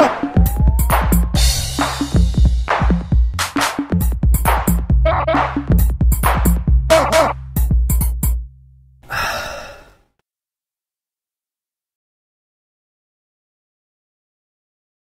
Oh!